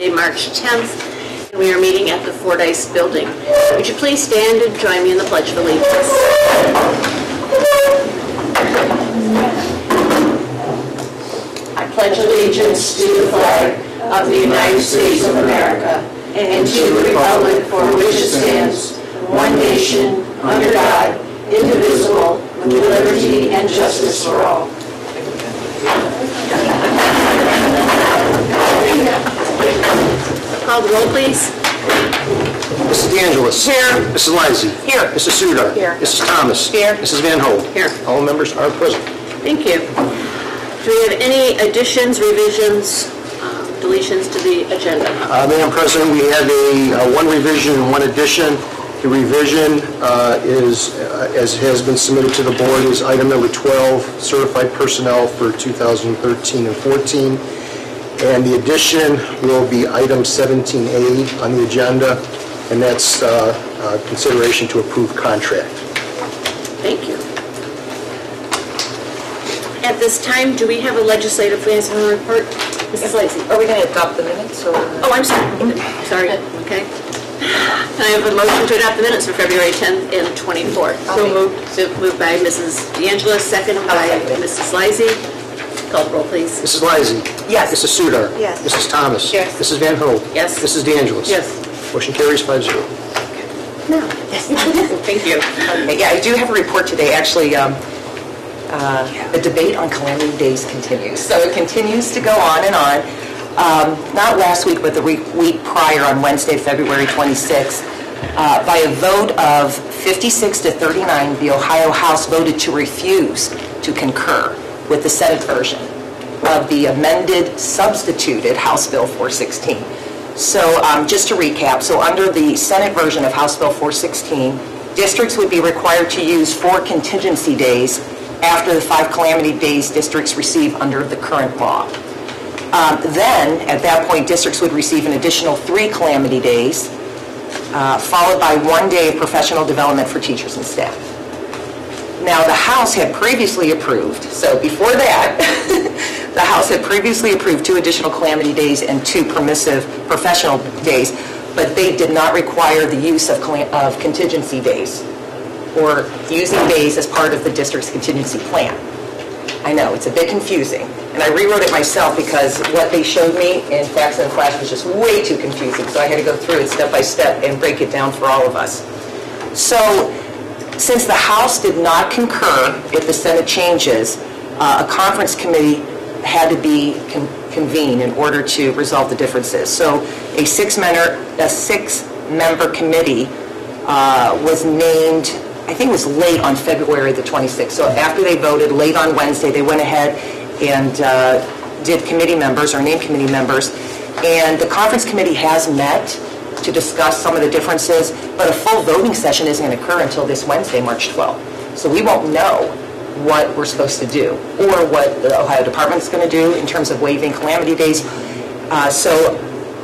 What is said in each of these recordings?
March 10th. and We are meeting at the Fordyce Building. Would you please stand and join me in the Pledge of Allegiance? I pledge allegiance to the flag of the United States of America and to the republic for which it stands, one nation, under God, indivisible, with liberty and justice for all. Call the roll, please. Mrs. De Angelis. Here. Mrs. Lysy. Here. Mrs. Sudar. Here. Mrs. Thomas. Here. Mrs. Van Hoen. Here. All members are present. Thank you. Do we have any additions, revisions, deletions to the agenda? Uh, Madam President, we have a, uh, one revision and one addition. The revision uh, is, uh, as has been submitted to the board, is item number 12, certified personnel for 2013 and 14. And the addition will be item 17A on the agenda, and that's uh, uh, consideration to approve contract. Thank you. At this time, do we have a legislative liaison report? Mrs. Lysy? Are we going to adopt the minutes or? Oh, I'm sorry. Sorry, okay. Can I have a motion to adopt the minutes for February 10th and 24th? So moved. So moved by Mrs. De Angelis, second by second. Mrs. Lysy. Call the roll, please. Mrs. Lysy. Yes. Mrs. Sudar. Yes. Mrs. Thomas. Yes. Mrs. Van Hoen. Yes. Mrs. De Angelis. Yes. Motion carries five zero. Thank you. Okay, Yeah, I do have a report today. Actually, um, uh, the debate on calamity days continues. So it continues to go on and on. Um, Not last week, but the week week prior, on Wednesday, February 26th, uh, by a vote of 56 to 39, the Ohio House voted to refuse to concur with the Senate version of the amended, substituted House Bill 416. So um, just to recap, so under the Senate version of House Bill 416, districts would be required to use four contingency days after the five calamity days districts receive under the current law. Um, Then, at that point, districts would receive an additional three calamity days, uh, followed by one day of professional development for teachers and staff. Now, the House had previously approved, so before that, the House had previously approved two additional calamity days and two permissive professional days, but they did not require the use of of contingency days or using days as part of the district's contingency plan. I know, it's a bit confusing, and I rewrote it myself because what they showed me in Facts and Flash was just way too confusing, so I had to go through it step by step and break it down for all of us. So, since the House did not concur with the Senate changes, uh, a conference committee had to be con- convened in order to resolve the differences. So a six-member, a six-member committee uh, was named, I think it was late on February the 26th. So after they voted, late on Wednesday, they went ahead and uh, did committee members, or named committee members. And the conference committee has met to discuss some of the differences, but a full voting session isn't going to occur until this Wednesday, March 12th. So we won't know what we're supposed to do, or what the Ohio Department's going to do in terms of waiving calamity days. Uh, So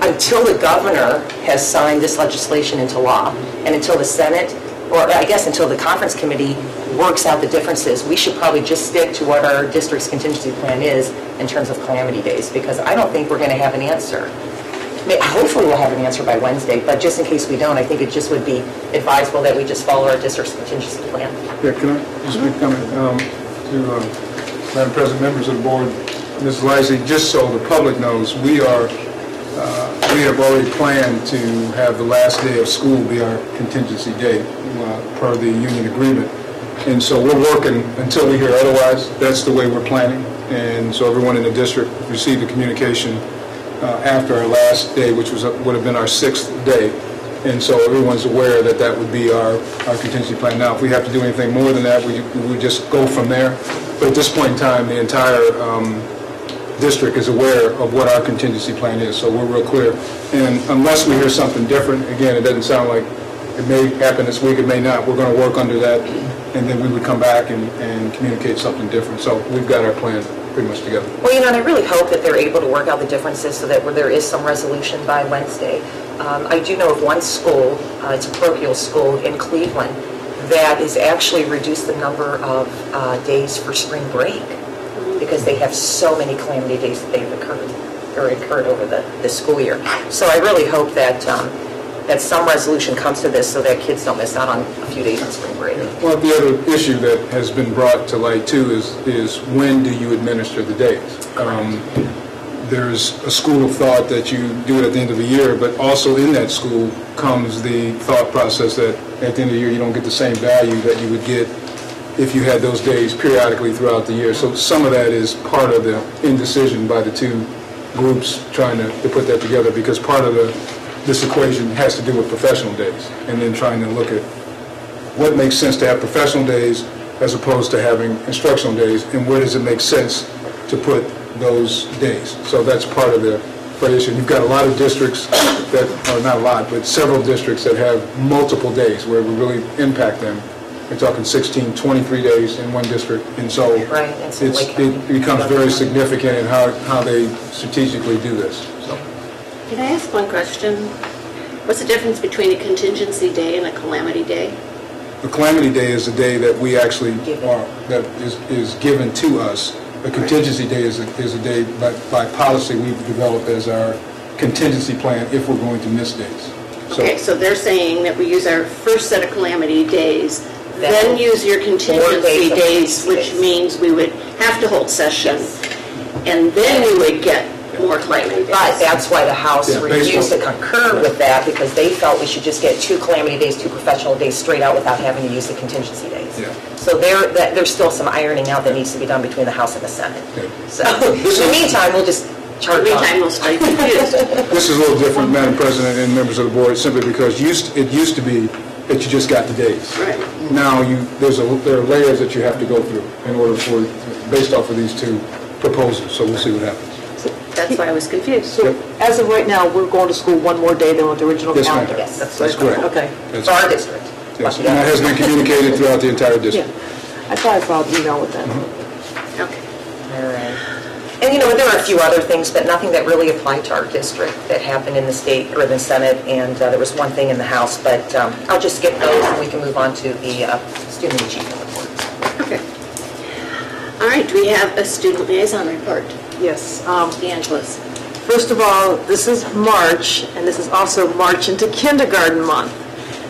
until the governor has signed this legislation into law, and until the Senate, or I guess until the conference committee works out the differences, we should probably just stick to what our district's contingency plan is in terms of calamity days, because I don't think we're going to have an answer. Hopefully, we'll have an answer by Wednesday, but just in case we don't, I think it just would be advisable that we just follow our district's contingency plan. Yeah, can I just make a comment um, to uh, Madam President, members of the board, Ms. Lysy, just so the public knows, we are, uh, we have already planned to have the last day of school be our contingency day uh, per the union agreement. And so we're working until we hear otherwise. That's the way we're planning. And so everyone in the district received a communication after our last day, which was, would have been our sixth day. And so everyone's aware that that would be our, our contingency plan. Now, if we have to do anything more than that, we, we just go from there. But at this point in time, the entire um, district is aware of what our contingency plan is, so we're real clear. And unless we hear something different, again, it doesn't sound like it may happen this week, it may not, we're going to work under that, and then we would come back and, and communicate something different. So we've got our plan pretty much together. Well, you know, and I really hope that they're able to work out the differences so that where there is some resolution by Wednesday. Um, I do know of one school, uh, it's a parochial school in Cleveland, that has actually reduced the number of uh, days for spring break because they have so many calamity days that they've occurred. or incurred over the, the school year. So I really hope that, um, that some resolution comes to this so that kids don't miss out on a few days on spring break. Well, the other issue that has been brought to light too is, is when do you administer the days? Um, There's a school of thought that you do it at the end of the year, but also in that school comes the thought process that at the end of the year, you don't get the same value that you would get if you had those days periodically throughout the year. So some of that is part of the indecision by the two groups trying to, to put that together, because part of the, this equation has to do with professional days, and then trying to look at what makes sense to have professional days as opposed to having instructional days, and where does it make sense to put those days? So that's part of the, issue. You've got a lot of districts that, or not a lot, but several districts that have multiple days where we really impact them. We're talking 16, 23 days in one district, and so Right, it's, it becomes very significant in how, how they strategically do this. Can I ask one question? What's the difference between a contingency day and a calamity day? A calamity day is a day that we actually are, that is, is given to us. A contingency day is a, is a day by, by policy we've developed as our contingency plan if we're going to miss days. So- Okay, so they're saying that we use our first set of calamity days, Then- then use your contingency days days, which means we would have to hold sessions, and then we would get more calamity But that's why the House Yeah, based refused to on- concur with that, because they felt we should just get two calamity days, two professional days straight out without having to use the contingency days. Yeah. So there, that- there's still some ironing out that needs to be done between the House and the Senate. Okay. So in the meantime, we'll just In charge the on. meantime, we'll stay confused. This is a little different, Madam President and members of the board, simply because used, it used to be that you just got the days. Right. Now you, there's a, there are layers that you have to go through in order for, based off of these two proposals, so we'll see what happens. That's why I was confused. So as of right now, we're going to school one more day than what the original Yes, ma'am. calendar. Yes, that's That's correct. Okay. That's- For our district. Yes, and that has been communicated throughout the entire Yeah. district. I thought I saw an email with that. Okay. All right. And you know, there are a few other things, but nothing that really applied to our district that happened in the state or the Senate, and uh, there was one thing in the House, but um, I'll just skip those and we can move on to the uh, student achievement reports. Okay. All right, do we have a student liaison report? Yes. um, De Angelis. First of all, this is March, and this is also March into kindergarten month.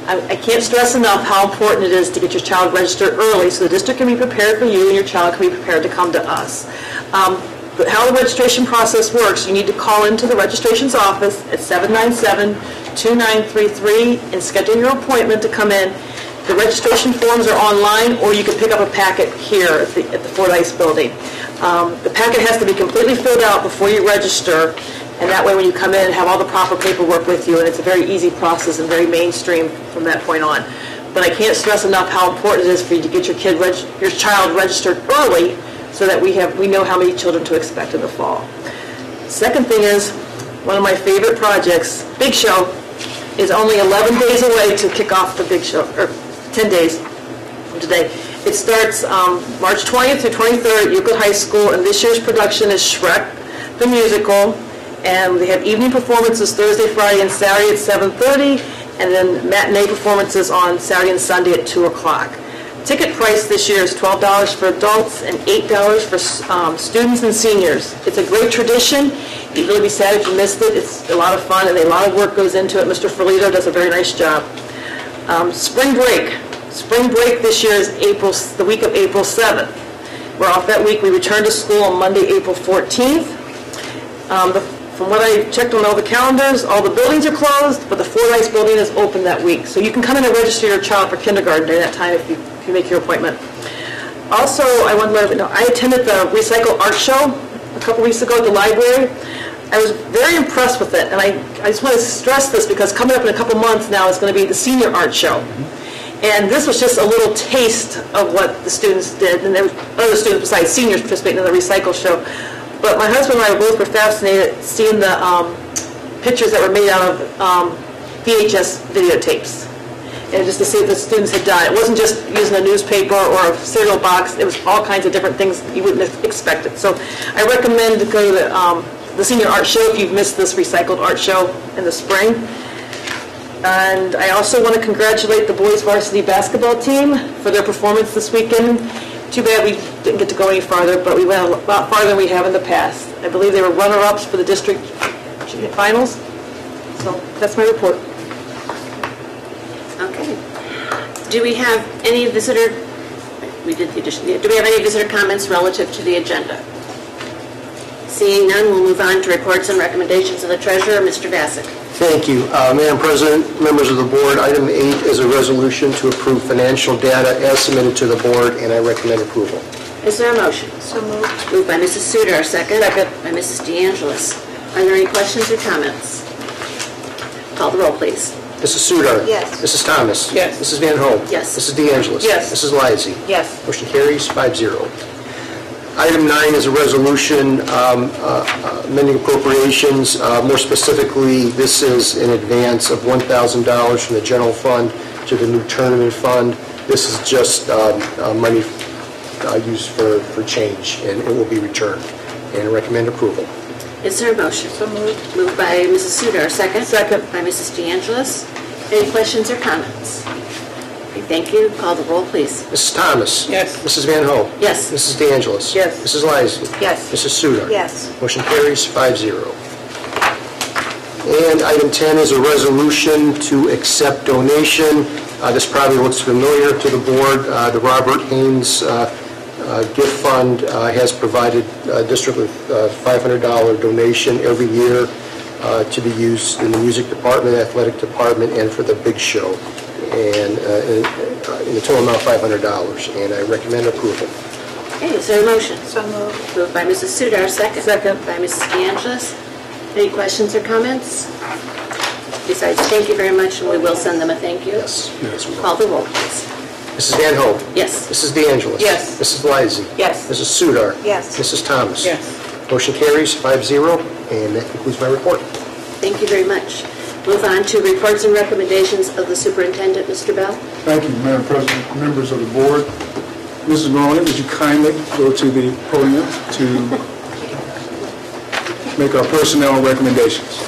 I I can't stress enough how important it is to get your child registered early so the district can be prepared for you and your child can be prepared to come to us. Um, But how the registration process works, you need to call into the registration's office at 797-2933 and schedule your appointment to come in. The registration forms are online, or you can pick up a packet here at the at the Fordyce Building. Um, The packet has to be completely filled out before you register, and that way when you come in, have all the proper paperwork with you, and it's a very easy process and very mainstream from that point on. But I can't stress enough how important it is for you to get your kid, your child registered early, so that we have, we know how many children to expect in the fall. Second thing is, one of my favorite projects, Big Show, is only 11 days away to kick off the Big Show, or 10 days from today. It starts um, March 20th through 23rd at Euclid High School, and this year's production is Shrek the Musical, and they have evening performances Thursday, Friday, and Saturday at 7:30, and then matinee performances on Saturday and Sunday at 2 o'clock. Ticket price this year is $12 for adults and $8 for um, students and seniors. It's a great tradition. You'd really be sad if you missed it. It's a lot of fun, and a lot of work goes into it. Mr. Ferlito does a very nice job. Um, Spring break. Spring break this year is April, the week of April 7th. We're off that week. We return to school on Monday, April 14th. Um, the- From what I checked on all the calendars, all the buildings are closed, but the Fordyce building is open that week. So you can come in and register your child for kindergarten during that time if you, if you make your appointment. Also, I want to let you know, I attended the Recycle Art Show a couple weeks ago at the library. I was very impressed with it, and I, I just want to stress this because coming up in a couple months now is going to be the Senior Art Show. And this was just a little taste of what the students did, and there were other students besides seniors participating in the Recycle Show. But my husband and I both were fascinated seeing the um, pictures that were made out of um, VHS videotapes. And just to see what the students had done. It wasn't just using a newspaper or a cereal box, it was all kinds of different things you wouldn't have expected. So I recommend to go to um, the Senior Art Show if you've missed this recycled art show in the spring. And I also want to congratulate the boys varsity basketball team for their performance this weekend. Too bad we didn't get to go any farther, but we went a lot farther than we have in the past. I believe they were runner-ups for the district finals. So that's my report. Okay. Do we have any visitor, we did the addition, do we have any visitor comments relative to the agenda? Seeing none, we'll move on to reports and recommendations of the treasurer, Mr. Bassett. Thank you. Uh, Madam President, members of the board, item eight is a resolution to approve financial data as submitted to the board, and I recommend approval. Is there a motion? So moved. Moved by Mrs. Sudar, second. Second. By Mrs. De Angelis. Are there any questions or comments? Call the roll, please. Mrs. Sudar. Yes. Mrs. Thomas. Yes. Mrs. Van Hoen. Yes. Mrs. De Angelis. Yes. Mrs. Lysy. Yes. Motion carries five zero. Item nine is a resolution um, uh, uh, amending appropriations. Uh, More specifically, this is in advance of $1,000 from the general fund to the new tournament fund. This is just um, uh, money uh, used for for change, and it will be returned. And recommend approval. Is there a motion? So moved. Moved by Mrs. Sudar, second. Second. By Mrs. De Angelis. Any questions or comments? Okay, Thank you. Call the roll, please. Mrs. Thomas. Yes. Mrs. Van Hoen. Yes. Mrs. De Angelis. Yes. Mrs. Lysy. Yes. Mrs. Sudar. Yes. Motion carries five zero. And item 10 is a resolution to accept donation. Uh, This probably looks familiar to the board. Uh, The Robert Haynes uh, uh, Gift Fund uh, has provided uh, district with uh, $500 donation every year uh, to be used in the music department, athletic department, and for the big show. And uh, in uh, in the total amount of $500. And I recommend approval. Okay, is there a motion? So moved. Moved by Mrs. Sudar, second. Second. By Mrs. De Angelis. Any questions or comments? Besides, thank you very much, and we will send them a thank you. Yes. Yes, we will. Call the roll, please. Mrs. Van Hoen. Yes. Mrs. De Angelis. Yes. Mrs. Lysy. Yes. Mrs. Sudar. Yes. Mrs. Thomas. Yes. Motion carries five zero, and that concludes my report. Thank you very much. Move on to reports and recommendations of the superintendent, Mr. Bell. Thank you, Madam President, members of the board. Mrs. Maloney, would you kindly go to the podium to make our personnel recommendations?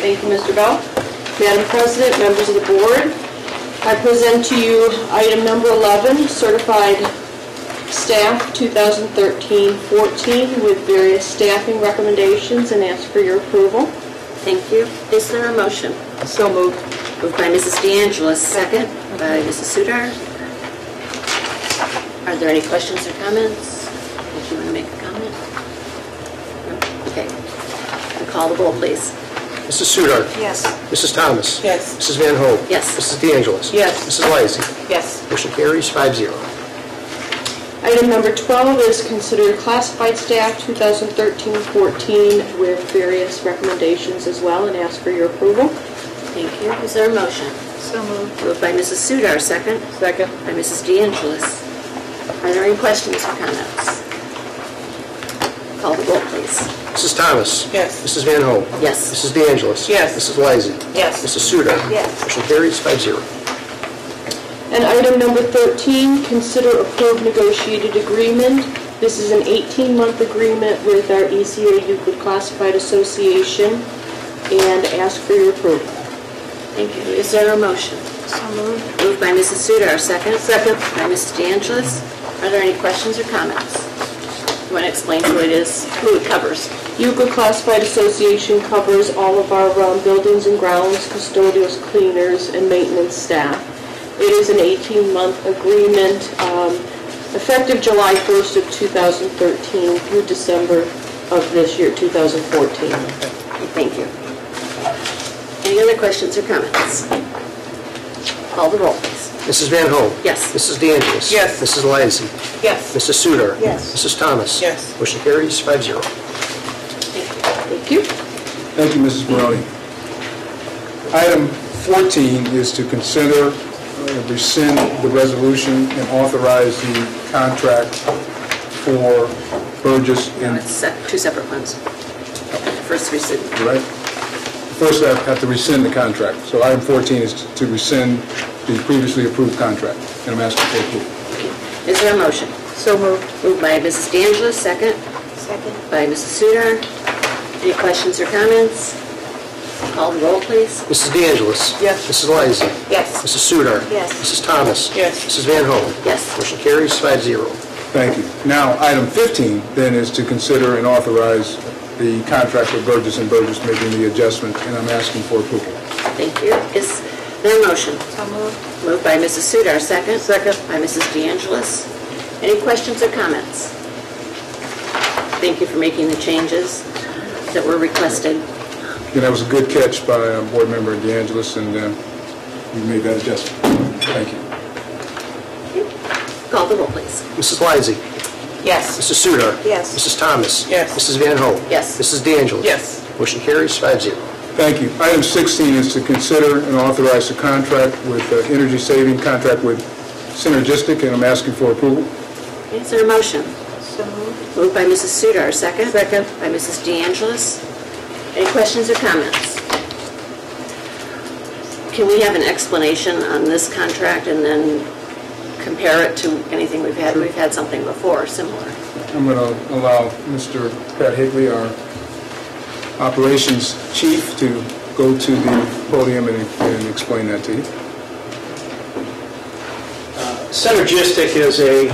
Thank you, Mr. Bell. Madam President, members of the board, I present to you item number 11, certified staff 2013-14 with various staffing recommendations and ask for your approval. Thank you. Is there a motion? So moved. Moved by Mrs. De Angelis, second by Mrs. Sudar. Are there any questions or comments? Did you want to make a comment? No? Okay. Call the roll, please. Mrs. Sudar. Yes. Mrs. Thomas. Yes. Mrs. Van Hoen. Yes. Mrs. De Angelis. Yes. Mrs. Lysy. Yes. Motion carries five zero. Item number 12 is considered classified staff 2013-14 with various recommendations as well and ask for your approval. Thank you. Is there a motion? So moved. Moved by Mrs. Sudar, second Second. by Mrs. De Angelis. Are there any questions or comments? Call the roll, please. Mrs. Thomas. Yes. Mrs. Van Hoen. Yes. Mrs. De Angelis. Yes. Mrs. Lysy. Yes. Mrs. Sudar. Yes. Motion carries five zero. And item number 13, consider approved negotiated agreement. This is an 18-month agreement with our ECA Euclid Classified Association and ask for your approval. Thank you. Is there a motion? So moved. Moved by Mrs. Sudar, second. Second. By Mrs. De Angelis. Are there any questions or comments? You want to explain who it is, who it covers? Euclid Classified Association covers all of our um, buildings and grounds, custodials, cleaners, and maintenance staff. It is an 18-month agreement um, effective July 1st of 2013 through December of this year, 2014. Thank you. Any other questions or comments? Call the roll, please. Mrs. Van Hoen. Yes. Mrs. De Angelis. Yes. Mrs. Lysy. Yes. Mrs. Sudar. Yes. Mrs. Thomas. Yes. Motion carries five zero. Thank you. Thank you, Mrs. Maloney. Item 14 is to consider uh, rescind the resolution and authorize the contract for Burgess No, and it's se- two separate ones. First rescind. right? First, I have to rescind the contract. So item 14 is to rescind the previously approved contract, and I'm asking for approval. Is there a motion? So moved. Moved by Mrs. De Angelis, second. Second. By Mrs. Sudar. Any questions or comments? Call the roll, please. Mrs. De Angelis. Yes. Mrs. Lysy. Yes. Mrs. Sudar. Yes. Mrs. Thomas. Yes. Mrs. Van Hoen. Yes. Motion carries five zero. Thank you. Now, item 15 then is to consider and authorize the contract with Burgess and Burgess making the adjustment, and I'm asking for approval. Thank you. Is there a motion? Moved by Mrs. Sudar, second. Second. By Mrs. De Angelis. Any questions or comments? Thank you for making the changes that were requested. Yeah, that was a good catch by uh, Board Member De Angelis, and uh, you made that adjustment. Thank you. Call the roll, please. Mrs. Lysy. Yes. Mrs. Sudar. Yes. Mrs. Thomas. Yes. Mrs. Van Hoen. Yes. Mrs. De Angelis. Yes. Motion carries five zero. Thank you. Item 16 is to consider and authorize a contract with uh, energy saving contract with Synergistic, and I'm asking for approval. Is there a motion? moved. by Mrs. Sudar, second. Second. By Mrs. De Angelis. Any questions or comments? Can we have an explanation on this contract and then compare it to anything we've had? We've had something before, similar. I'm going to allow Mr. Pat Higley, our operations chief, to go to the podium and and explain that to you. Synergistic is a,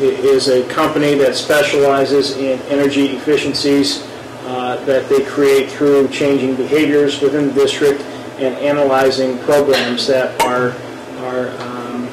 is a company that specializes in energy efficiencies uh, that they create through changing behaviors within the district and analyzing programs that are, are um,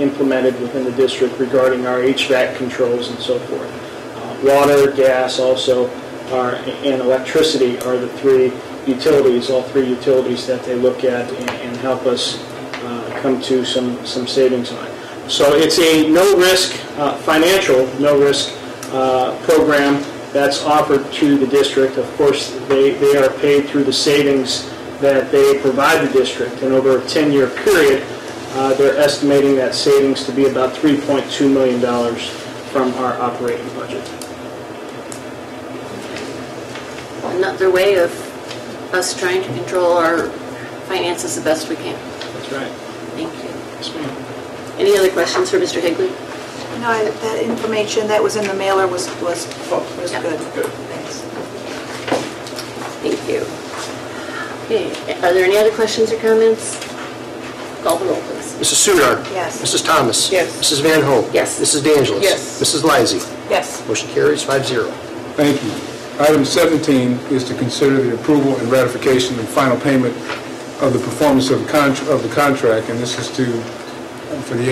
implemented within the district regarding our HVAC controls and so forth. Uh, Water, gas also, are, and electricity are the three utilities, all three utilities that they look at and and help us uh, come to some, some savings on. So it's a no-risk, uh, financial, no-risk uh, program that's offered to the district. Of course, they, they are paid through the savings that they provide the district. And over a 10-year period, uh, they're estimating that savings to be about $3.2 million from our operating budget. Another way of us trying to control our finances the best we can. That's right. Thank you. Yes, ma'am. Any other questions for Mr. Higley? No, I- that information that was in the mailer was, was, was Yeah. good. Good. Thanks. Thank you. Okay, are there any other questions or comments? Call the roll, please. Mrs. Sudar. Yes. Mrs. Thomas. Yes. Mrs. Van Hoen. Yes. Mrs. De Angelis. Yes. Mrs. Lysy. Yes. Motion carries five zero. Thank you. Item 17 is to consider the approval and ratification and final payment of the performance of the contr- of the contract, and this is to, uh, for the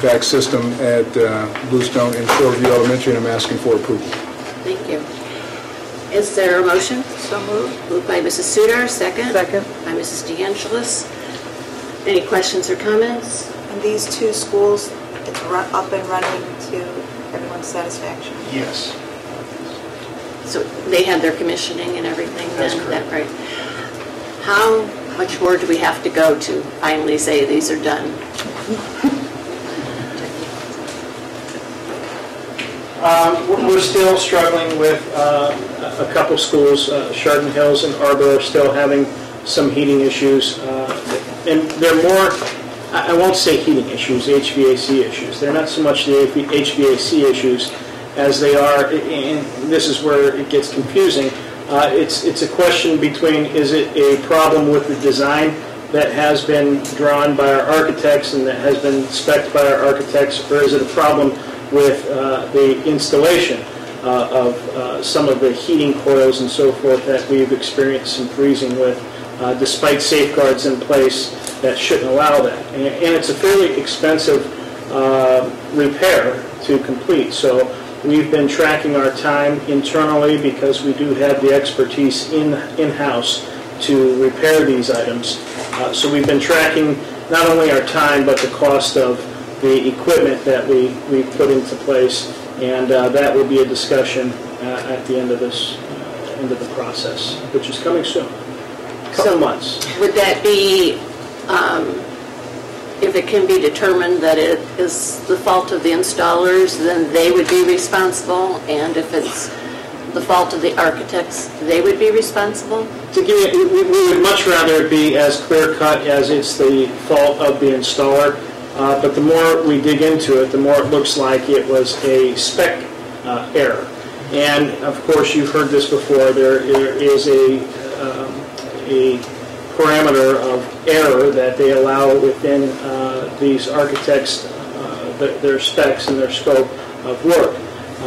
HVAC system at uh, Bluestone and Shoreview Elementary, and I'm asking for approval. Thank you. Is there a motion? So moved. Moved by Mrs. Sudar, second. Second. By Mrs. De Angelis. Any questions or comments? And these two schools, it's run- up and running to everyone's satisfaction. Yes. So they had their commissioning and everything That's then? correct. that right? How much more do we have to go to finally say these are done? Um, We're still struggling with uh, a couple schools, uh, Chardon Hills and Arbor are still having some heating issues. uh, And they're more, I I won't say heating issues, HVAC issues. They're not so much the HVAC issues as they are, and this is where it gets confusing. Uh, It's, it's a question between, is it a problem with the design that has been drawn by our architects and that has been spec'd by our architects, or is it a problem with uh, the installation uh, of uh, some of the heating coils and so forth that we've experienced some freezing with, despite safeguards in place that shouldn't allow that. And and it's a fairly expensive repair to complete. So we've been tracking our time internally because we do have the expertise in in-house to repair these items. Uh, So we've been tracking not only our time, but the cost of the equipment that we, we put into place, and uh, that will be a discussion uh, at the end of this, uh, end of the process, which is coming soon. Couple months. Would that be, um, if it can be determined that it is the fault of the installers, then they would be responsible? And if it's the fault of the architects, they would be responsible? To give you, we we would much rather it be as clear cut as it's the fault of the installer, uh, but the more we dig into it, the more it looks like it was a spec uh, error. And of course, you've heard this before, there there is a um, a parameter of error that they allow within uh, these architects' uh, their their specs and their scope of work.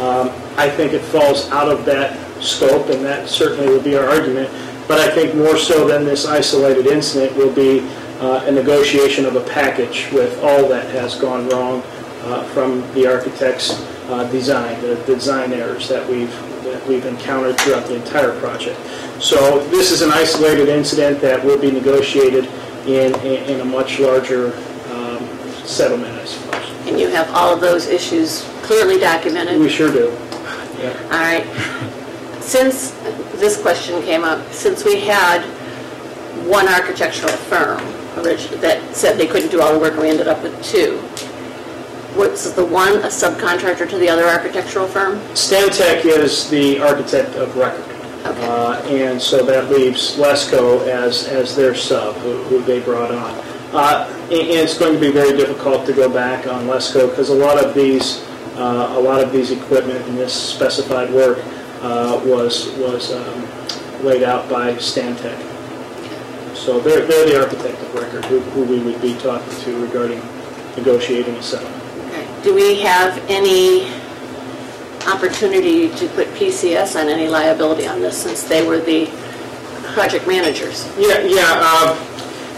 Um, I think it falls out of that scope, and that certainly would be our argument. But I think more so than this isolated incident will be a negotiation of a package with all that has gone wrong uh, from the architect's uh, design, the design errors that we've, that we've encountered throughout the entire project. So this is an isolated incident that will be negotiated in, in a much larger um, settlement, I suppose. And you have all of those issues clearly documented? We sure do. All right. Since this question came up, since we had one architectural firm that said they couldn't do all the work, and we ended up with two, was the one a subcontractor to the other architectural firm? Stantec is the architect of record. Okay. Uh, And so that leaves Lesco as, as their sub, who who they brought on. Uh, And and it's going to be very difficult to go back on Lesco, because a lot of these, uh, a lot of these equipment and this specified work uh, was, was um, laid out by Stantec. So they're, they're the architect of record, who who we would be talking to regarding negotiating a settlement. Okay. Do we have any opportunity to put PCS on any liability on this, since they were the project managers? Yeah, yeah, uh,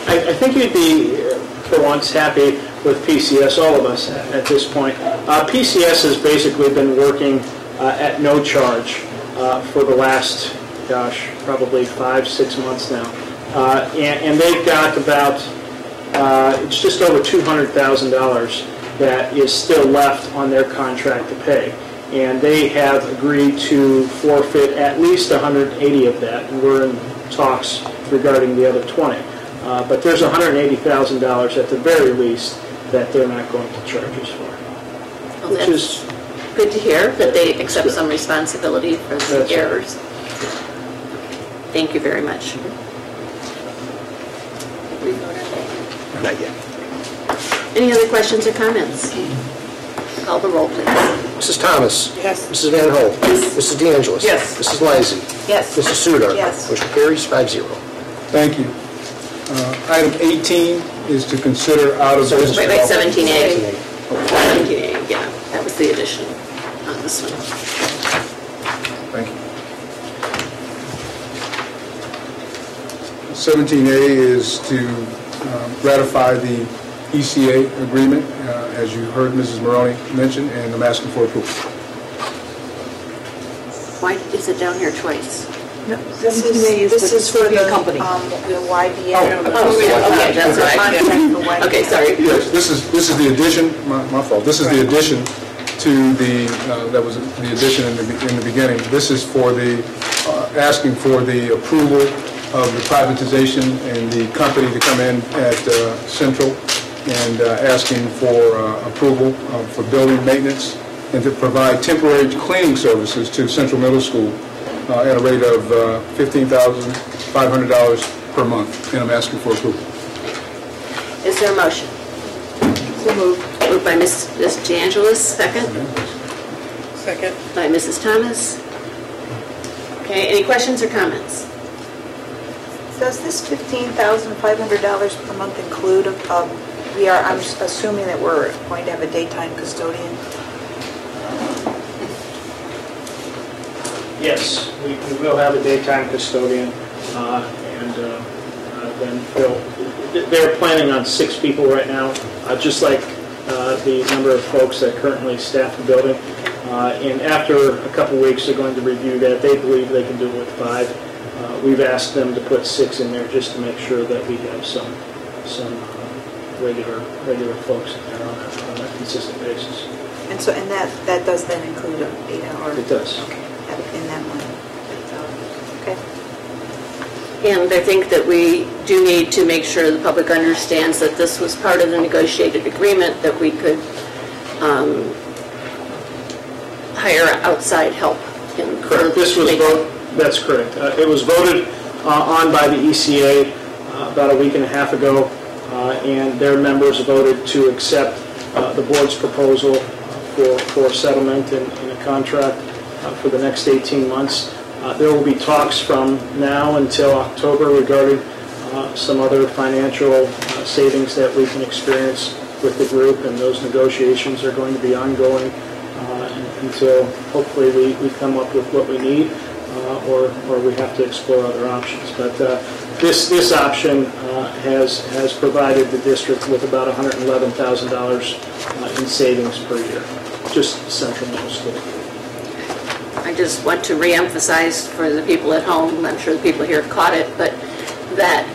I I think you'd be, uh, for once, happy with PCS, all of us at at this point. Uh, PCS has basically been working uh, at no charge uh, for the last, gosh, probably five, six months now. Uh, And and they've got about, uh, it's just over $200,000 that is still left on their contract to pay. And they have agreed to forfeit at least 180 of that, and we're in talks regarding the other 20. Uh, But there's $180,000 at the very least that they're not going to charge us for, Well, which is, Good to hear that they accept some responsibility for the That's right. errors. Thank you very much. We vote on that? Not yet. Any other questions or comments? Call the roll, please. Mrs. Thomas? Yes. Mrs. Van Hoen? Yes. Mrs. De Angelis? Yes. Mrs. Lysy. Yes. Mrs. Sudar? Yes. Motion carries five zero. Thank you. Uh, Item 18 is to consider out of business... Wait, wait, 17A. 17A, yeah, that was the addition on this one. Thank you. 17A is to um, ratify the ECA agreement, uh, as you heard Mrs. Maloney mention, and I'm asking for approval. Why is it down here twice? No, This 17A is this the is for Scorpion the, Company. um, the YBA. Oh, okay, that's right. Contract for YBA. Okay, sorry. Yes, this is, this is the addition, my my fault, this is the addition to the, uh, that was the addition in the in the beginning. This is for the, uh, asking for the approval of the privatization and the company to come in at uh, Central and uh, asking for uh, approval uh, for building maintenance and to provide temporary cleaning services to Central Middle School uh, at a rate of uh, $15,500 per month, and I'm asking for approval. Is there a motion? So moved. Moved by Ms. Ms. De second. Second. By Mrs. Thomas. Okay, any questions or comments? Does this $15,500 per month include, um, we are, I'm assuming that we're going to have a daytime custodian? yes, we we will have a daytime custodian, uh, and uh, uh, then they'll, they're planning on six people right now, uh, just like uh, the number of folks that currently staff the building. Uh, And after a couple weeks, they're going to review that. They believe they can do it with five. Uh, We've asked them to put six in there just to make sure that we have some, some uh, regular, regular folks in there on a, on a consistent basis. And so, and that, that does then include an eight-hour? It does. Okay, that- in that one. Okay. And I think that we do need to make sure the public understands that this was part of the negotiated agreement, that we could um, hire outside help in... Correct. This was vote, that's correct. Uh, It was voted uh, on by the ECA uh, about a week and a half ago, uh, and their members voted to accept uh, the board's proposal for for settlement and and a contract uh, for the next 18 months. There will be talks from now until October regarding some other financial savings that we can experience with the group, and those negotiations are going to be ongoing until hopefully we we come up with what we need, uh, or or we have to explore other options. But uh, this this option uh, has has provided the district with about $111,000 uh, in savings per year, just Central Middle School. I just want to reemphasize for the people at home, I'm sure the people here have caught it, but that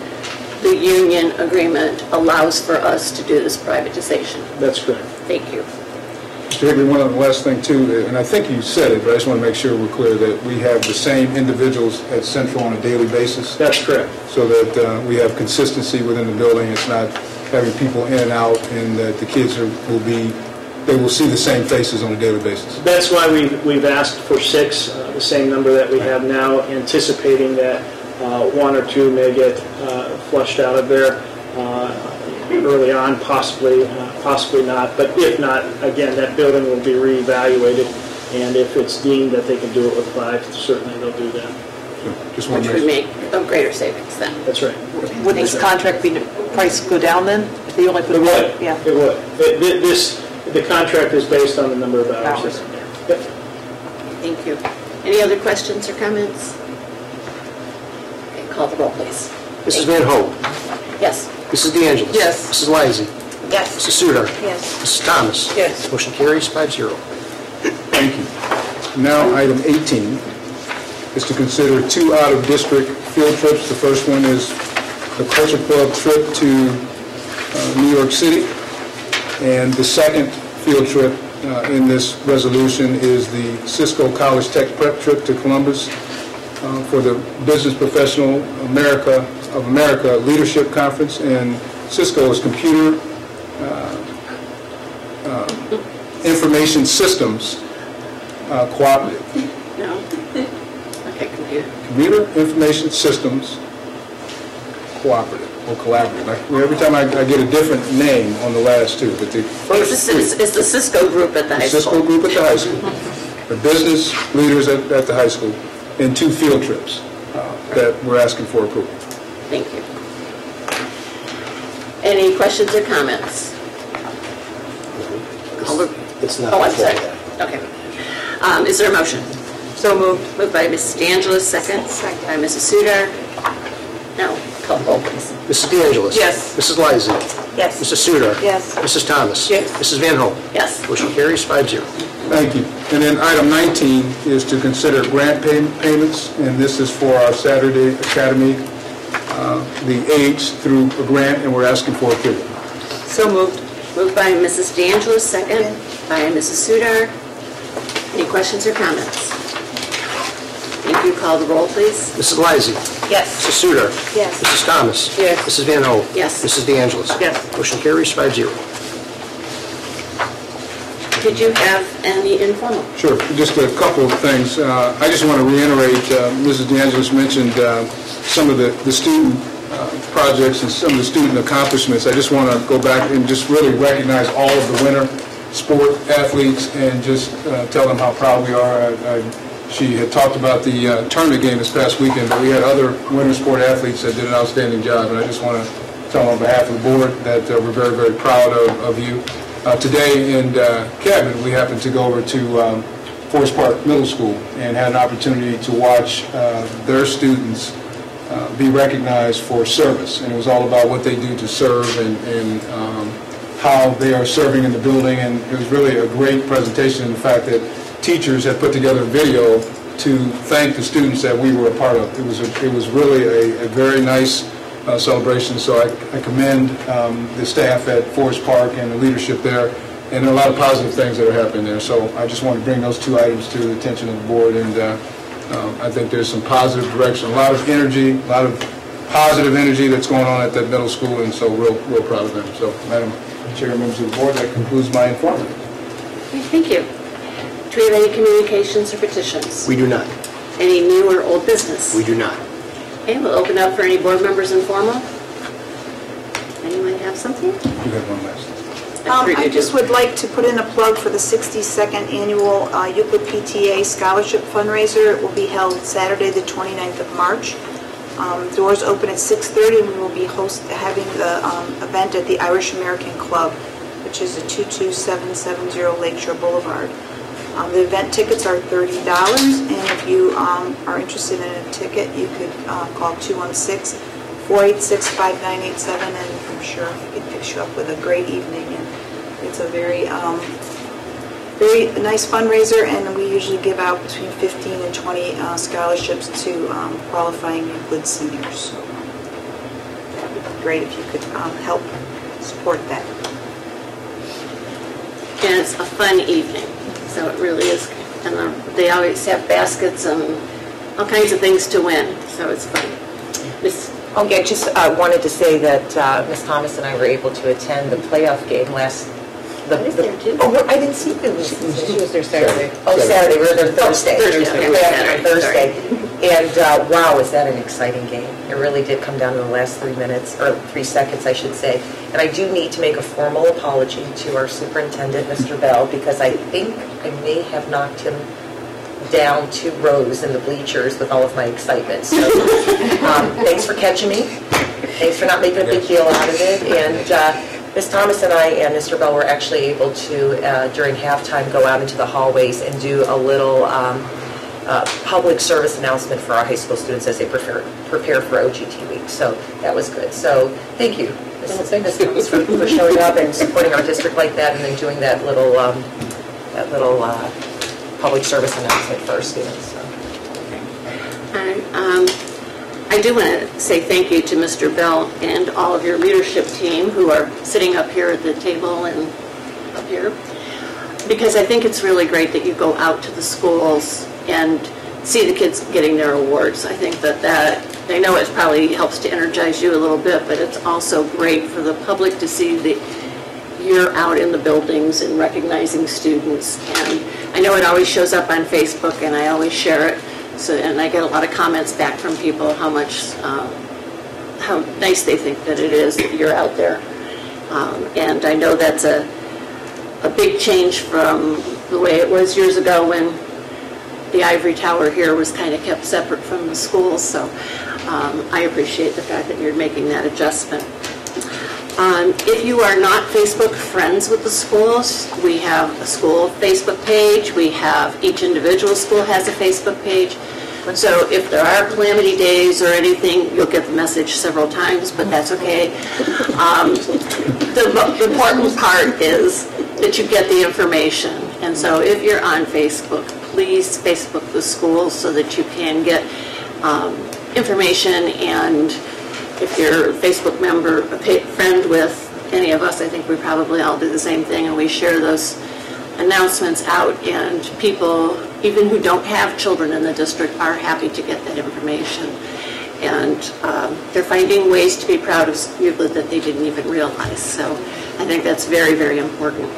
the union agreement allows for us to do this privatization. That's correct. Thank you. Higley, one of the last thing too, and I think you said it, but I just want to make sure we're clear that we have the same individuals at Central on a daily basis, That's correct. so that uh, we have consistency within the building. It's not having people in and out, and that the kids are, will be, they will see the same faces on a daily basis. That's why we've, we've asked for six, uh, the same number that we have now, anticipating that uh, one or two may get uh, flushed out of there uh, early on, possibly, uh, possibly not. But if not, again, that building will be reevaluated, and if it's deemed that they can do it with five, certainly they'll do that. So Just want Which to would make, make a greater savings then. That's right. Would this contract be, price go down then? If they only put It one? would, Yeah. it would. It- thi- This, the contract is based on the number of hours. Hours. Yep. Thank you. Any other questions or comments? Okay, call the roll, please. Mrs. Van Hoen. Yes. Mrs. De Angelis. Yes. Mrs. Lysy. Yes. Mrs. Sudar. Yes. Mrs. Thomas. Yes. Motion carries five zero. thank you. Now, item 18 is to consider two out-of-district field trips. The first one is the Culture Club trip to uh, New York City, and the second field trip uh, in this resolution is the Cisco College Tech Prep trip to Columbus uh, for the Business Professional America of America Leadership Conference, and Cisco is Computer uh, uh, Information Systems uh, Cooperative. No? Okay, computer. Computer Information Systems Cooperative, or Collaborative. Like, Every time I I get a different name on the last two, but the It's first the three, it's the Cisco group at the high the Cisco school. group at the high school, the business leaders at at the high school, and two field trips uh, that we're asking for approval. Thank you. Any questions or comments? Call the- It's not. Oh, I'm sorry. Okay. Um, Is there a motion? So moved. Moved by Mrs. De Angelis, second. Second. By Mrs. Sudar. No, call roll, please. Mrs. De Angelis. Yes. Mrs. Lysy. Yes. Mrs. Sudar. Yes. Mrs. Thomas. Yes. Mrs. Van Hoen. Yes. Motion carries five zero. Thank you. And then item 19 is to consider grant pay- payments, and this is for our Saturday Academy, uh, the aids through a grant, and we're asking for approval. So moved. Moved by Mrs. De Angelis, second. By Mrs. Sudar. Any questions or comments? If you. Call the roll, please. Mrs. Lysy. Yes. Mrs. Sudar. Yes. Mrs. Thomas. Yes. Mrs. Van Hoen. Yes. Mrs. De Angelis. Yes. Motion carries five zero. Did you have any informal? Sure, just a couple of things. Uh, I just want to reiterate, uh, Mrs. De Angelis mentioned uh, some of the the student uh, projects and some of the student accomplishments. I just want to go back and just really recognize all of the winter sport athletes and just uh, tell them how proud we are. I- I- She had talked about the uh, tournament game this past weekend, but we had other winter sport athletes that did an outstanding job, and I just want to tell on behalf of the board that uh, we're very, very proud of of you. Uh, Today in uh, Cadman, we happened to go over to um, Forest Park Middle School and had an opportunity to watch uh, their students uh, be recognized for service. And it was all about what they do to serve and and, um, how they are serving in the building. And it was really a great presentation in the fact that teachers had put together a video to thank the students that we were a part of. It was, a- it was really a a very nice uh, celebration, so I I commend um, the staff at Forest Park and the leadership there, and there are a lot of positive things that are happening there. So I just want to bring those two items to the attention of the board, and uh, um, I think there's some positive direction, a lot of energy, a lot of positive energy that's going on at that middle school, and so real, real proud of them. So, Madam Chair, members of the board, that concludes my informative. Thank you. Do we have any communications or petitions? We do not. Any new or old business? We do not. Okay, we'll open up for any board members informal. Anyone have something? You have one last. Um, I just would like to put in a plug for the 62nd Annual uh, Euclid PTA Scholarship Fundraiser. It will be held Saturday, the 29th of March. Um, Doors open at 6:30, and we will be host, having the um, event at the Irish American Club, which is at 22770 Lakeshore Boulevard. Um, The event tickets are $30, and if you um, are interested in a ticket, you could uh, call 216-486-5987, and I'm sure we can picks you up with a great evening. And It's a very, um, very nice fundraiser, and we usually give out between 15 and 20 uh, scholarships to um, qualifying Euclid seniors. So That would be great if you could um, help support that. And it's a fun evening, so it really is. And uh, they always have baskets and all kinds of things to win, so it's fun. Miss Oh, yeah, just uh, wanted to say that uh, Ms. Thomas and I were able to attend the playoff game last... the- I was the- there, too. Oh, I didn't see you. She was there Saturday. Oh, Saturday, we were there Thursday. Thursday, Yeah, Saturday, Thursday. And uh, wow, is that an exciting game. It really did come down to the last three minutes, or three seconds, I should say. And I do need to make a formal apology to our superintendent, Mr. Bell, because I think I may have knocked him down two rows in the bleachers with all of my excitement. So um, thanks for catching me. Thanks for not making a big deal out of it. And uh, Ms. Thomas and I and Mr. Bell were actually able to, uh, during halftime, go out into the hallways and do a little um, uh, public service announcement for our high school students as they prepare, prepare for OGT week. So that was good. So thank you, Ms. Ms. Thomas, for for showing up and supporting our district like that and then doing that little, um, that little uh, public service announcement for our students. So. And, um, I do want to say thank you to Mr. Bell and all of your leadership team who are sitting up here at the table and up here, because I think it's really great that you go out to the schools and see the kids getting their awards. I think that that, I know it probably helps to energize you a little bit, but it's also great for the public to see that you're out in the buildings and recognizing students. And I know it always shows up on Facebook, and I always share it, so, and I get a lot of comments back from people how much, um, how nice they think that it is that you're out there. Um, And I know that's a, a big change from the way it was years ago when the ivory tower here was kind of kept separate from the schools, so um, I appreciate the fact that you're making that adjustment. Um, If you are not Facebook friends with the schools, we have a school Facebook page, we have, each individual school has a Facebook page. So if there are calamity days or anything, you'll get the message several times, but that's okay. Um, The the important part is that you get the information. And so if you're on Facebook, please Facebook the schools so that you can get um, information and if you're a Facebook member, a friend with any of us, I think we probably all do the same thing, and we share those announcements out, and people, even who don't have children in the district, are happy to get that information. And um, they're finding ways to be proud of Euclid that they didn't even realize. So I think that's very, very important.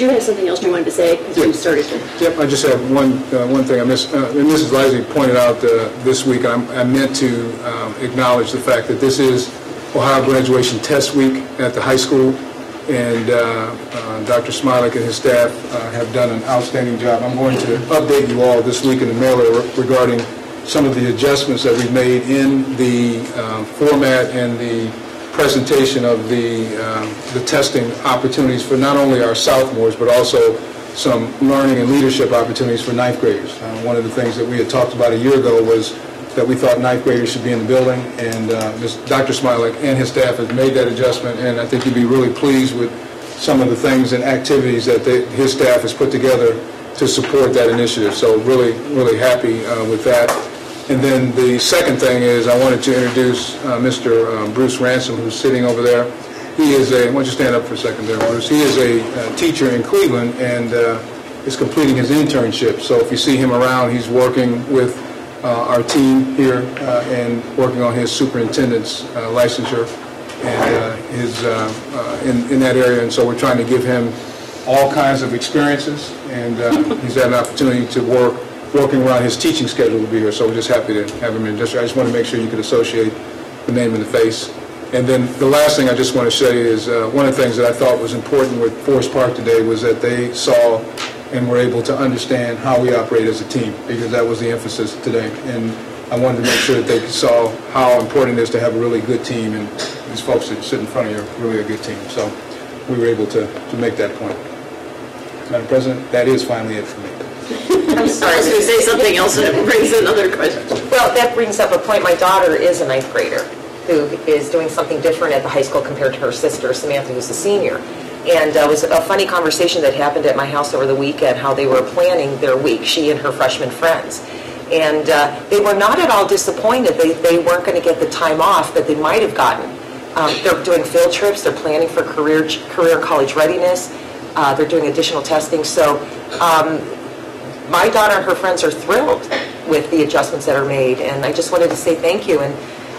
Did you have something else you wanted to say? Because you started to. Yep, I just have one, uh, one thing. I missed, uh, and Mrs. Lively pointed out uh, this week, I'm- I meant to um, acknowledge the fact that this is Ohio Graduation Test Week at the high school, and uh, uh, Dr. Smilek and his staff uh, have done an outstanding job. I'm going to update you all this week in the mailer regarding some of the adjustments that we've made in the format and the presentation of the, um, the testing opportunities for not only our sophomores, but also some learning and leadership opportunities for ninth graders. Uh, One of the things that we had talked about a year ago was that we thought ninth graders should be in the building, and uh, Ms. Dr. Smilek and his staff have made that adjustment, and I think you'd be really pleased with some of the things and activities that they- his staff has put together to support that initiative. So really, really happy uh, with that. And then the second thing is, I wanted to introduce uh, Mr. um, Bruce Ransom, who's sitting over there. He is a, why don't you stand up for a second there, Bruce? He is a uh, teacher in Cleveland and uh, is completing his internship. So if you see him around, he's working with uh, our team here uh, and working on his superintendent's uh, licensure and his, in in that area. And so we're trying to give him all kinds of experiences, and he's had an opportunity to work, working around his teaching schedule to be here, so we're just happy to have him in. Just, I just want to make sure you could associate the name and the face. And then the last thing I just want to say is, uh, one of the things that I thought was important with Forest Park today was that they saw and were able to understand how we operate as a team, because that was the emphasis today. And I wanted to make sure that they saw how important it is to have a really good team, and these folks that sit in front of you are really a good team. So we were able to, to make that point. Madam President, that is finally it for me. I'm sorry, I was going to say something else, and it brings another question. Well, that brings up a point. My daughter is a ninth grader who is doing something different at the high school compared to her sister, Samantha, who's a senior. And uh, it was a funny conversation that happened at my house over the weekend, how they were planning their week, she and her freshman friends. And uh, they were not at all disappointed. They, they weren't going to get the time off that they might have gotten. Um, they're doing field trips, they're planning for career, career college readiness, uh, they're doing additional testing. So um, my daughter and her friends are thrilled with the adjustments that are made, and I just wanted to say thank you. And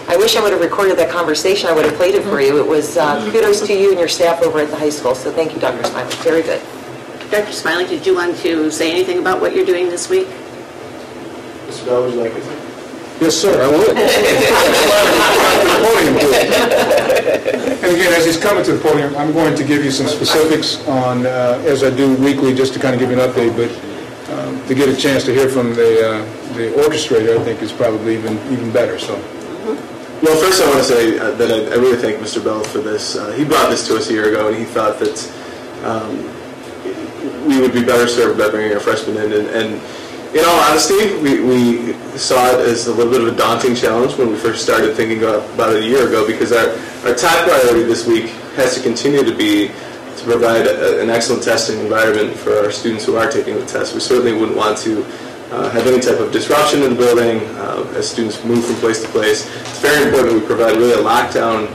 I wish I would have recorded that conversation. I would have played it for you. It was uh, kudos to you and your staff over at the high school. So thank you, Dr. Smiley. Very good. Dr. Smiley, did you want to say anything about what you're doing this week? Mr. Bell, would you like to? Yes, sir, I would. And again, as he's coming to the podium, I'm going to give you some specifics on, uh, as I do weekly, just to kind of give you an update, but um, to get a chance to hear from the uh, the orchestrator, I think is probably even even better, so. Well, first I want to say uh, that I, I really thank Mr. Bell for this. Uh, he brought this to us a year ago, and he thought that um, we would be better served by bringing our freshmen in. And, and in all honesty, we, we saw it as a little bit of a daunting challenge when we first started thinking about, about it a year ago, because our, our top priority this week has to continue to be to provide a, an excellent testing environment for our students who are taking the test. We certainly wouldn't want to uh, have any type of disruption in the building uh, as students move from place to place. It's very important that we provide really a lockdown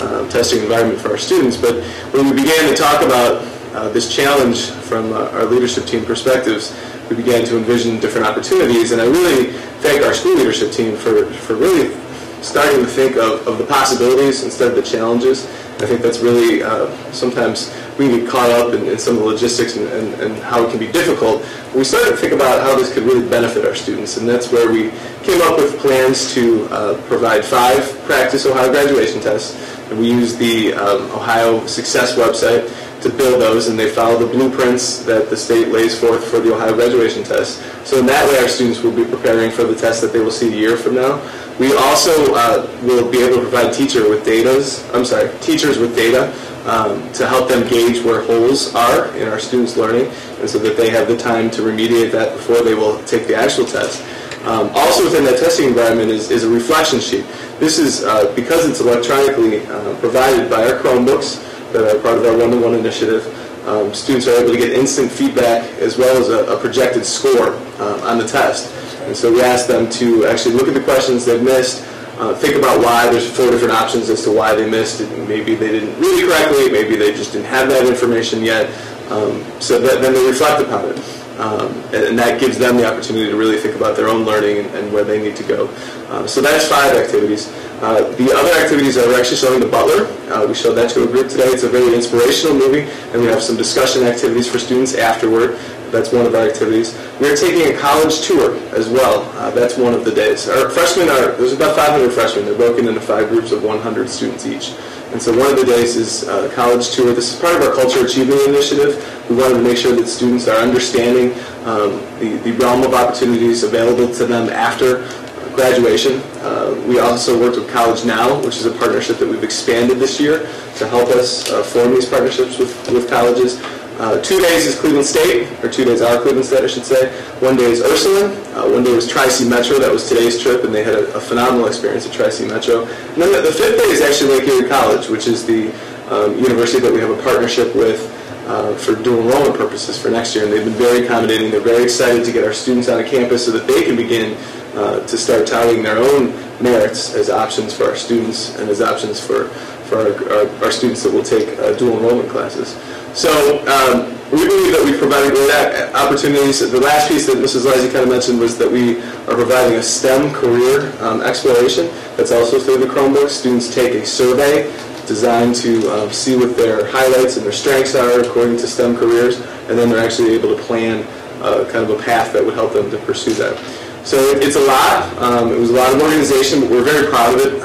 uh, testing environment for our students. But when we began to talk about uh, this challenge from uh, our leadership team perspectives, we began to envision different opportunities. And I really thank our school leadership team for, for really starting to think of, of the possibilities instead of the challenges. I think that's really uh, sometimes we get caught up in, in some of the logistics and, and, and, how it can be difficult. We started to think about how this could really benefit our students, and that's where we came up with plans to uh, provide five practice Ohio graduation tests. And we used the um, Ohio Success website to build those, and they follow the blueprints that the state lays forth for the Ohio graduation test. So in that way, our students will be preparing for the test that they will see a year from now. We also uh, will be able to provide teacher with datas, I'm sorry, teachers with data um, to help them gauge where holes are in our students' learning, and so that they have the time to remediate that before they will take the actual test. Um, also within that testing environment is, is a reflection sheet. This is, uh, because it's electronically uh, provided by our Chromebooks that are part of our one-to-one initiative, um, students are able to get instant feedback as well as a, a projected score uh, on the test. And so we ask them to actually look at the questions they've missed, uh, think about why. There's four different options as to why they missed it. Maybe they didn't read it correctly. Maybe they just didn't have that information yet. Um, so that, then they reflect upon it. Um, and, that gives them the opportunity to really think about their own learning and, and where they need to go. Uh, so that's five activities. Uh, the other activities are actually showing The Butler. Uh, we showed that to a group today. It's a very inspirational movie, and we have some discussion activities for students afterward. That's one of our activities. We're taking a college tour as well. Uh, that's one of the days. Our freshmen are, there's about 500 freshmen. They're broken into five groups of 100 students each. And so one of the days is a college tour. This is part of our Culture Achievement Initiative. We wanted to make sure that students are understanding um, the, the realm of opportunities available to them after graduation. Uh, we also worked with College Now, which is a partnership that we've expanded this year to help us uh, form these partnerships with, with colleges. Uh, two days is Cleveland State, or two days are Cleveland State, I should say. One day is Ursuline. Uh, one day was Tri-C Metro. That was today's trip, and they had a, a phenomenal experience at Tri-C Metro. And then the, the, fifth day is actually Lake Erie College, which is the um, university that we have a partnership with uh, for dual enrollment purposes for next year. And they've been very accommodating. They're very excited to get our students on a campus so that they can begin uh, to start touting their own merits as options for our students and as options for, for our, our, our students that will take uh, dual enrollment classes. So um, we believe that we provided great opportunities. The last piece that Mrs. Lysy kind of mentioned was that we are providing a STEM career um, exploration. That's also through the Chromebook. Students take a survey designed to um, see what their highlights and their strengths are according to STEM careers, and then they're actually able to plan uh, kind of a path that would help them to pursue that. So it's a lot. Um, it was a lot of organization, but we're very proud of it.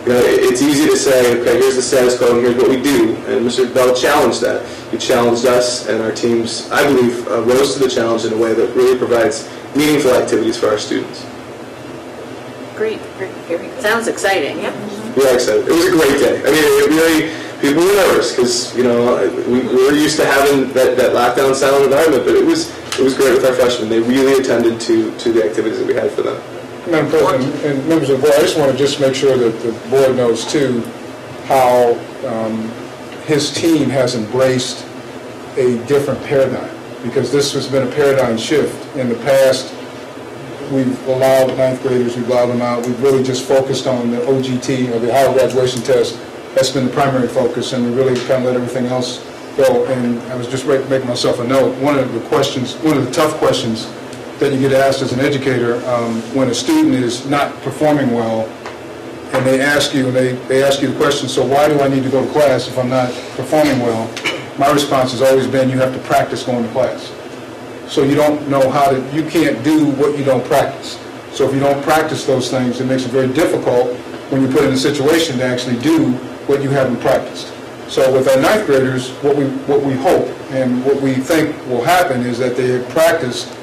You know, it's easy to say, okay, here's the status quo, and here's what we do, and Mr. Bell challenged that. He challenged us, and our teams, I believe, uh, rose to the challenge in a way that really provides meaningful activities for our students. Great, great, very good. Sounds exciting. Yep. We are excited. It was a great day. I mean, it really, people were nervous because, you know, we, we were used to having that, that lockdown silent environment, but it was, it was great with our freshmen. They really attended to, to the activities that we had for them. Madam President and members of the board, I just want to just make sure that the board knows too how um, his team has embraced a different paradigm, because this has been a paradigm shift. In the past, we've allowed ninth graders, we've allowed them out, we've really just focused on the OGT, or the Ohio Graduation Test. That's been the primary focus, and we really kind of let everything else go. And I was just making myself a note, one of the questions, one of the tough questions that you get asked as an educator, um, when a student is not performing well, and they ask you, they, they ask you the question, so why do I need to go to class if I'm not performing well? My response has always been, you have to practice going to class. So you don't know how to, you can't do what you don't practice. So if you don't practice those things, it makes it very difficult when you're put in a situation to actually do what you haven't practiced. So with our ninth graders, what we, what we hope and what we think will happen is that they have practiced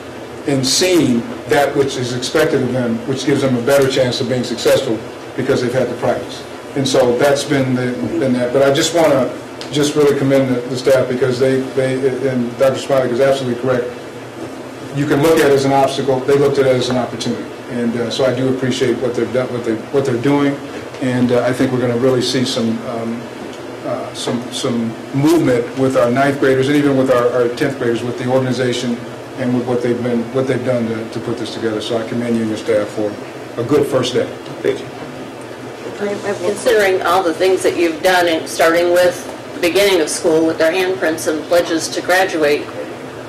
in seeing that which is expected of them, which gives them a better chance of being successful because they've had the practice. And so that's been, the, been that. But I just want to just really commend the, the staff because they, they, and Dr. Smiley is absolutely correct. You can look at it as an obstacle, they looked at it as an opportunity. And uh, so I do appreciate what they've done, what they, what they're doing. And uh, I think we're going to really see some, um, uh, some, some movement with our ninth graders and even with our, our 10th graders with the organization and with what they've been, what they've done to, to put this together. So I commend you and your staff for a good first day. Thank you. Considering all the things that you've done, and starting with the beginning of school with their handprints and pledges to graduate,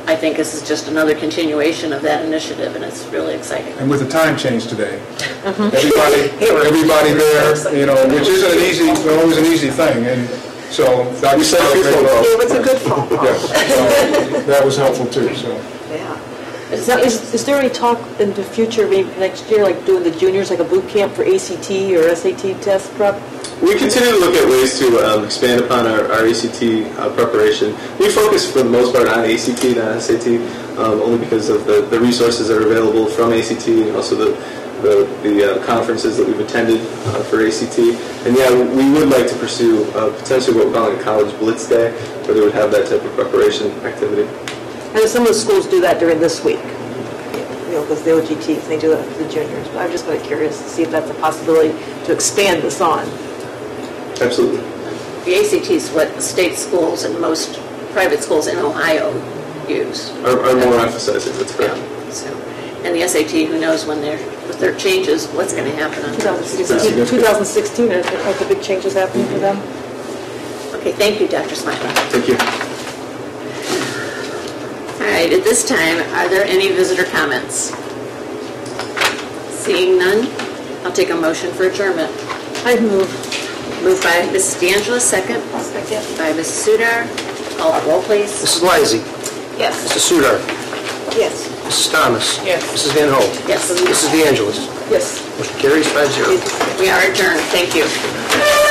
I think this is just another continuation of that initiative, and it's really exciting. And with the time change today, mm-hmm. everybody, everybody there, you know, which isn't an easy, always an easy thing. And so Dr. said a few phone calls. It was a good phone call. Yes, so that was helpful too, so. Yeah. Is, that, is, is there any talk in the future, maybe next year, like doing the juniors, like a boot camp for ACT or SAT test prep? We continue to look at ways to um, expand upon our, our ACT uh, preparation. We focus for the most part on ACT, not SAT, um, only because of the, the resources that are available from ACT and also the, the, the uh, conferences that we've attended uh, for ACT. And yeah, we would like to pursue uh, potentially what we're calling a college blitz day, where they would have that type of preparation activity. And some of the schools do that during this week, you know, because the OGTs, they do that for the juniors. But I'm just kind of curious to see if that's a possibility to expand this on. Absolutely. The ACT is what state schools and most private schools in Ohio use. Are, are more emphasizing, that's correct. Yeah, so, and the SAT, who knows when there, with their changes, what's going to happen on 2016, 2016, are are the big changes happening for them? Okay, thank you, Dr. Smiley. Thank you. All right, at this time, are there any visitor comments? Seeing none, I'll take a motion for adjournment. I move. Moved by Mrs. DeAngelo, second. Second. By Mrs. Sudar. Call the roll, please. Mrs. Lysy. Yes. Mrs. Sudar. Yes. Mrs. Thomas. Yes. Mrs. Van Hoen. Yes. Mrs. De Angelis. Yes. Motion carries five zero. We are adjourned. Thank you.